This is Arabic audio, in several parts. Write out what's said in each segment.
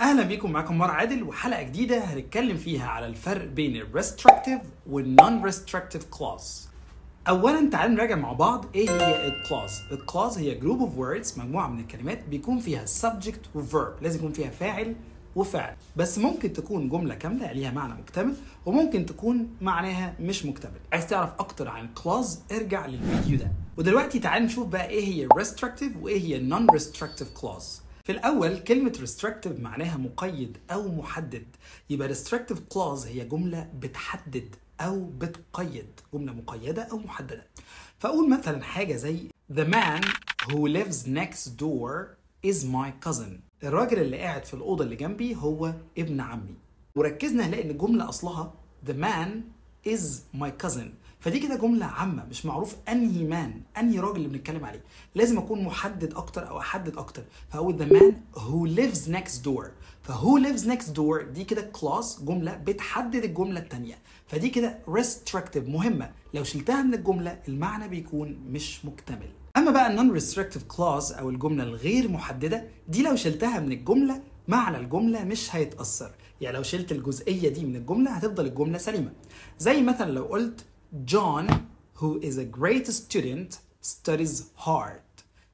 أهلا بيكم معاكم مار عادل وحلقة جديدة هنتكلم فيها على الفرق بين ال restrictive وال non restrictive clause اولا تعالوا نراجع مع بعض إيه هي ال clause ال clause هي group of words مجموعة من الكلمات بيكون فيها subject و verb لازم يكون فيها فاعل وفعل بس ممكن تكون جملة كاملة ليها معنى مكتمل وممكن تكون معناها مش مكتمل. عايز تعرف أكتر عن ال clause ارجع للفيديو ده. ودلوقتي تعال نشوف بقى إيه هي restrictive وإيه هي non restrictive clause. في الأول كلمة restrictive معناها مقيد أو محدد. يبقى restrictive clause هي جملة بتحدد أو بتقيد. جملة مقيدة أو محددة. فأقول مثلا حاجة زي The man who lives next door is my cousin. الراجل اللي قاعد في الأوضة اللي جنبي هو ابن عمي. وركزنا نلاقي إن الجملة أصلها The man is my cousin. فدي كده جملة عامة مش معروف أنهي مان أنهي راجل اللي بنتكلم عليه. لازم أكون محدد أكتر أو أحدد أكتر. فأقول the man who lives next door. فwho lives next door دي كده clause جملة بتحدد الجملة التانية. فدي كده restrictive مهمة. لو شلتها من الجملة المعنى بيكون مش مكتمل. أما بقى non restrictive clause أو الجملة الغير محددة دي لو شلتها من الجملة معنى الجملة مش هيتأثر. يعني لو شلت الجزئية دي من الجملة هتفضل الجملة سليمة. زي مثلا لو قلت John who is a great student studies hard.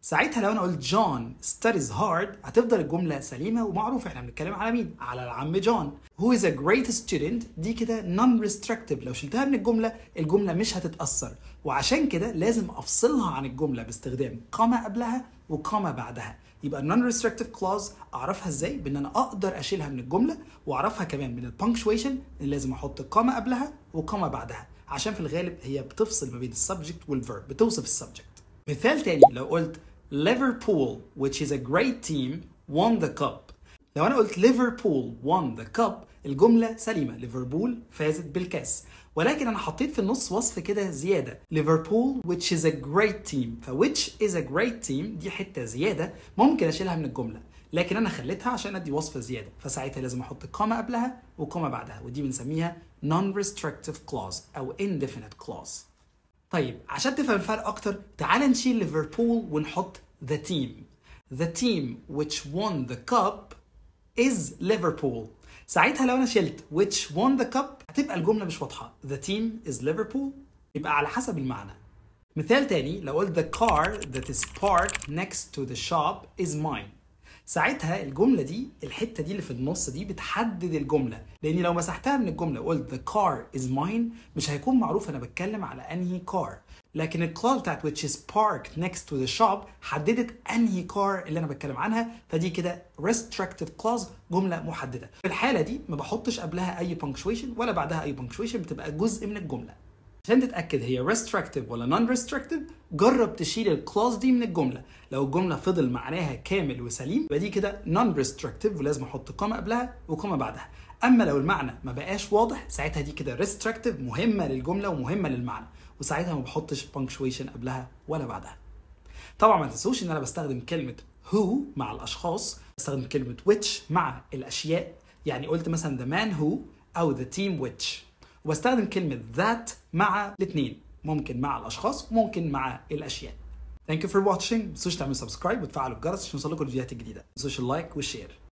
ساعتها لو أنا قلت John studies hard هتفضل الجملة سليمة ومعروف إحنا بنتكلم على مين؟ على العم John who is a great student. دي كده non restrictive لو شلتها من الجملة الجملة مش هتتأثر. وعشان كده لازم أفصلها عن الجملة باستخدام comma قبلها و comma بعدها. يبقى non restrictive clause أعرفها إزاي؟ بإن أنا أقدر أشيلها من الجملة وأعرفها كمان من ال punctuation اللي لازم أحط comma قبلها و comma بعدها. عشان في الغالب هي بتفصل ما بين ال subject وال verb بتوصف ال subject مثال تاني لو قلت Liverpool which is a great team won the cup. لو أنا قلت ليفربول won the cup الجملة سليمة. ليفربول فازت بالكاس. ولكن أنا حطيت في النص وصف كده زيادة. ليفربول which is a great team. ف which is a great team دي حتة زيادة. ممكن أشيلها من الجملة. لكن أنا خليتها عشان أدي وصف زيادة. فساعتها لازم أحط قامه قبلها وقامه بعدها. ودي بنسميها non restrictive clause أو indefinite clause. طيب عشان تفهم الفرق أكتر تعال نشيل ليفربول ونحط the team the team which won the cup is Liverpool ساعتها لو أنا شلت which won the cup هتبقى الجملة مش واضحة. the team is Liverpool يبقى على حسب المعنى. مثال تاني لو قلت the car that is parked next to the shop is mine. ساعتها الجملة دي الحتة دي اللي في النص دي بتحدد الجملة. لأني لو مسحتها من الجملة وقلت the car is mine مش هيكون معروف أنا بتكلم على أنهي car. لكن ال clause بتاعت which is parked next to the shop حددت أنهي car اللي أنا بتكلم عنها. فدي كده restrictive clause جملة محددة. في الحالة دي ما بحطش قبلها أي punctuation ولا بعدها أي punctuation بتبقى جزء من الجملة. عشان تتأكد هي restrictive ولا non restrictive جرب تشيل ال clause دي من الجملة. لو الجملة فضل معناها كامل وسليم يبقى دي كده non restrictive ولازم أحط comma قبلها و comma بعدها. أما لو المعنى ما بقاش واضح ساعتها دي كده restrictive مهمة للجملة ومهمة للمعنى. وساعتها ما بحطش punctuation قبلها ولا بعدها. طبعا ما تنسوش إن أنا بستخدم كلمة who مع الأشخاص بستخدم كلمة which مع الأشياء. يعني قلت مثلا the man who أو the team which. وبستخدم كلمة that مع الاثنين. ممكن مع الأشخاص وممكن مع الأشياء. Thank you for watching. تنسوش تعملوا subscribe وتفعلوا الجرس عشان يوصلكم الفيديوهات الجديدة. تنسوش ال like وال share